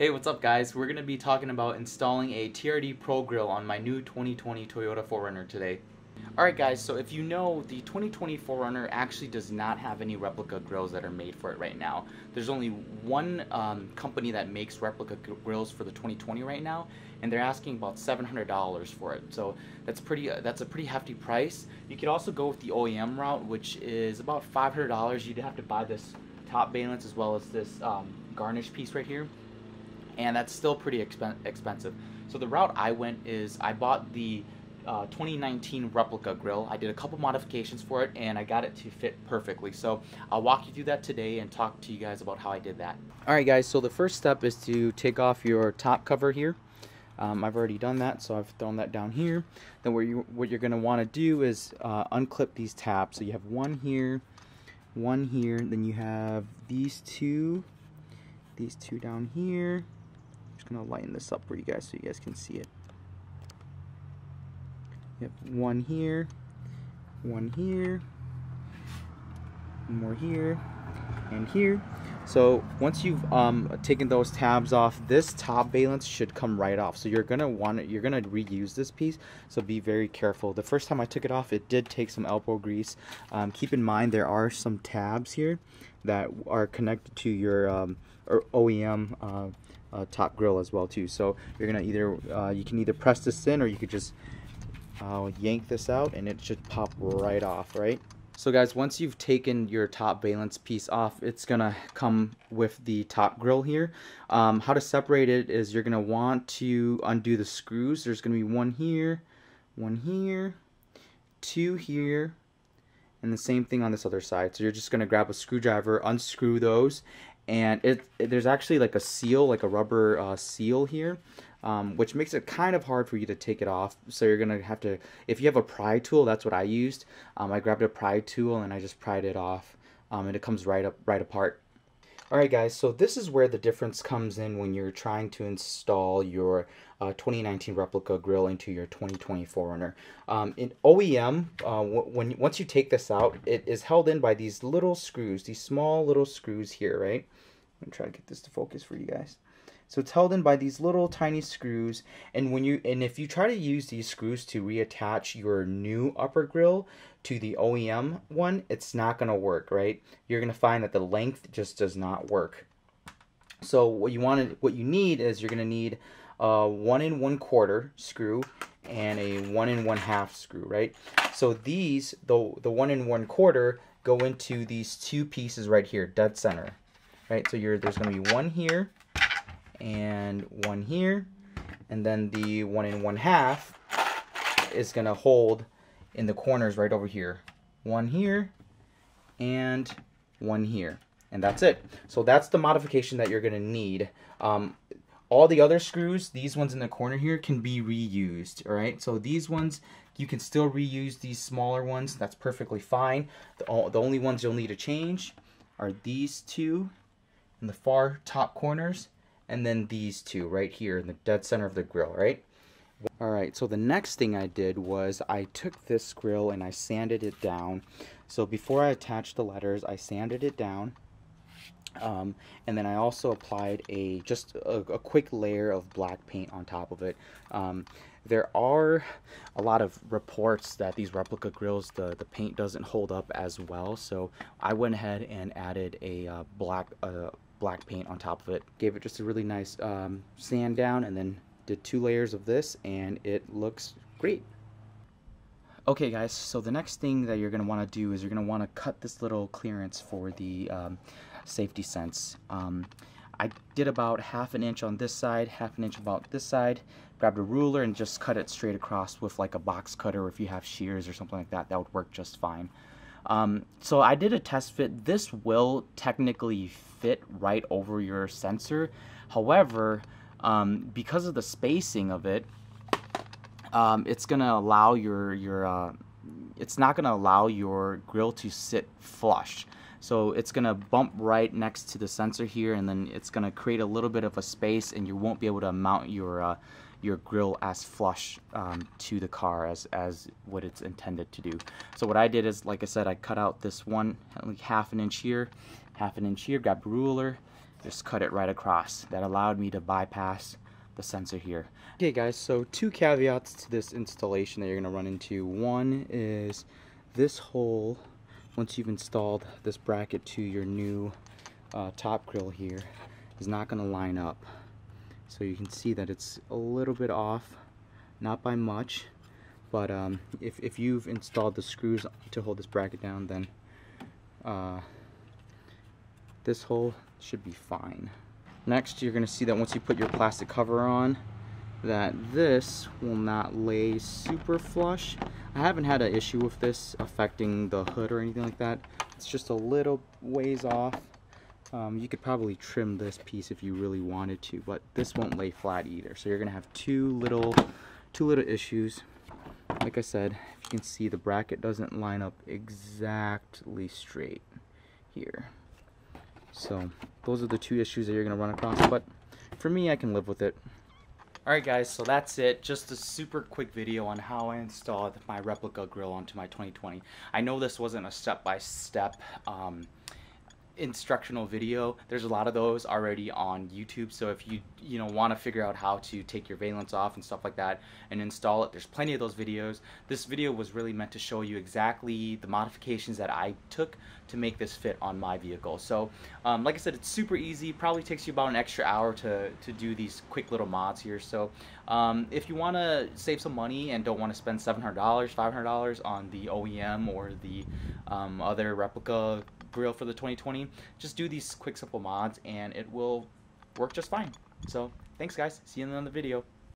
Hey, what's up guys? We're going to be talking about installing a TRD Pro Grill on my new 2020 Toyota 4Runner today. Alright guys, so if you know, the 2020 4Runner actually does not have any replica grills that are made for it right now. There's only one um, company that makes replica grills for the 2020 right now, and they're asking about $700 for it. So that's pretty. Uh, that's a pretty hefty price. You could also go with the OEM route, which is about $500. You'd have to buy this top valance as well as this um, garnish piece right here and that's still pretty expen expensive. So the route I went is I bought the uh, 2019 replica grill. I did a couple modifications for it and I got it to fit perfectly. So I'll walk you through that today and talk to you guys about how I did that. Alright guys, so the first step is to take off your top cover here. Um, I've already done that, so I've thrown that down here. Then what, you, what you're going to want to do is uh, unclip these tabs. So you have one here, one here, then you have these two, these two down here, gonna lighten this up for you guys so you guys can see it. Yep, one here, one here, more here, and here. So once you've um, taken those tabs off, this top valance should come right off. So you're gonna want it, you're gonna reuse this piece. So be very careful. The first time I took it off, it did take some elbow grease. Um, keep in mind there are some tabs here that are connected to your um, OEM uh, uh, top grill as well too. So you're gonna either uh, you can either press this in or you could just uh, yank this out and it should pop right off, right? So guys, once you've taken your top valance piece off, it's gonna come with the top grill here. Um, how to separate it is you're gonna want to undo the screws. There's gonna be one here, one here, two here, and the same thing on this other side. So you're just gonna grab a screwdriver, unscrew those, and it, it, there's actually like a seal like a rubber uh, seal here um, which makes it kind of hard for you to take it off so you're gonna have to if you have a pry tool that's what I used um, I grabbed a pry tool and I just pried it off um, and it comes right up right apart Alright guys, so this is where the difference comes in when you're trying to install your uh, 2019 replica grill into your 2020 4Runner. Um, in OEM, uh, when once you take this out, it is held in by these little screws, these small little screws here, right? I'm to try to get this to focus for you guys. So it's held in by these little tiny screws and when you and if you try to use these screws to reattach your new upper grill to the OEM one, it's not to work, right? You're to find that the length just does not work. So what you want what you need is you're to need a one and one quarter screw and a one and one half screw, right? So these, the, the one and one quarter, go into these two pieces right here, dead center, right? So you're, there's going to be one here and one here, and then the one and one half is gonna hold in the corners right over here. One here and one here. And that's it. So that's the modification that you're gonna need. Um, all the other screws, these ones in the corner here, can be reused, all right? So these ones, you can still reuse these smaller ones. That's perfectly fine. The, the only ones you'll need to change are these two in the far top corners and then these two right here in the dead center of the grill, right? Alright, so the next thing I did was I took this grill and I sanded it down. So before I attached the letters, I sanded it down. Um, and then I also applied a just a, a, quick layer of black paint on top of it. Um, there are a lot of reports that these replica grills, the, the paint doesn't hold up as well. So I went ahead and added a uh, black uh, black paint on top of it. Gave it just a really nice um, sand down and then did two layers of this and it looks great. Okay guys, so the next thing that you're going to want to do is you're going to want to cut this little clearance for the um, safety sense. Um, I did about half an inch on this side, half an inch about this side, grabbed a ruler and just cut it straight across with like a box cutter or if you have shears or something like that, that would work just fine. Um, so I did a test fit. This will technically fit right over your sensor. However, um, because of the spacing of it, um, it's gonna allow your your uh, it's not gonna allow your grill to sit flush. So it's gonna bump right next to the sensor here, and then it's gonna create a little bit of a space, and you won't be able to mount your uh, your grill as flush um, to the car as, as what it's intended to do. So what I did is, like I said, I cut out this one like half an inch here, half an inch here, grabbed a ruler, just cut it right across. That allowed me to bypass the sensor here. Okay guys, so two caveats to this installation that you're gonna run into. One is this hole, once you've installed this bracket to your new uh, top grill here, is not gonna line up. So you can see that it's a little bit off, not by much, but um, if, if you've installed the screws to hold this bracket down, then uh, this hole should be fine. Next, you're to see that once you put your plastic cover on, that this will not lay super flush. I haven't had an issue with this affecting the hood or anything like that. It's just a little ways off. Um, you could probably trim this piece if you really wanted to, but this won't lay flat either. So you're to have two little, two little issues. Like I said, if you can see, the bracket doesn't line up exactly straight here. So those are the two issues that you're to run across, but for me, I can live with it. Alright guys, so that's it. Just a super quick video on how I installed my replica grill onto my 2020. I know this wasn't a step-by-step -step, um, instructional video. There's a lot of those already on YouTube. So if you you know want to figure out how to take your valance off and stuff like that and install it, there's plenty of those videos. This video was really meant to show you exactly the modifications that I took to make this fit on my vehicle. So um, like I said, it's super easy. Probably takes you about an extra hour to, to do these quick little mods here. So um, if you want to save some money and don't want to spend $700, $500 on the OEM or the um, other replica grill for the 2020, just do these quick simple mods and it will work just fine. So thanks guys, see you in the video.